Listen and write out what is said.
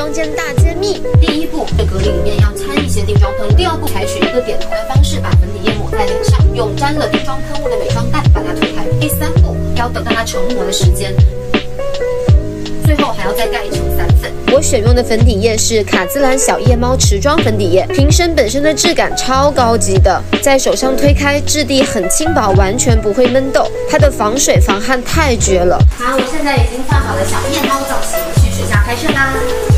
妆间大揭秘。第一步，在隔离里面要掺一些定妆喷。第二步，采取一个点头的方式，把粉底液抹在脸上，用沾了定妆喷雾的美妆蛋把它推开。第三步，要等到它成膜的时间。最后还要再盖一层散粉。我选用的粉底液是卡姿兰小夜猫持妆粉底液，瓶身本身的质感超高级的，在手上推开，质地很轻薄，完全不会闷痘，它的防水防汗太绝了。好，我现在已经画好了小夜猫造型，还是吗？